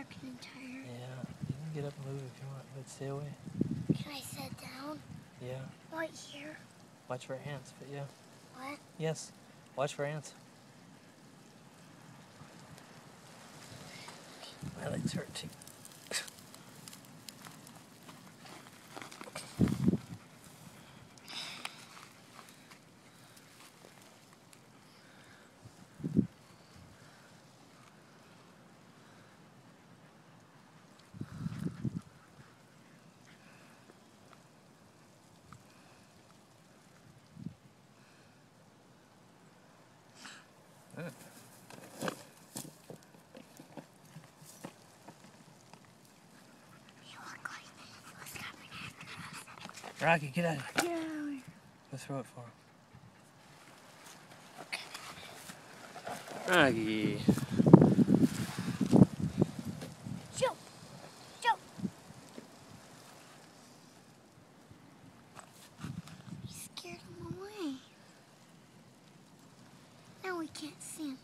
they're getting tired. Yeah, you can get up and move if you want, but stay away. Can I sit down? Yeah, Right here. watch for ants, but yeah. What? Yes, watch for ants. My legs hurt too. Rocky, get out of here. Yeah. Go throw it for him. Rocky. Shoot! Shoot! You scared him away. Now we can't see him.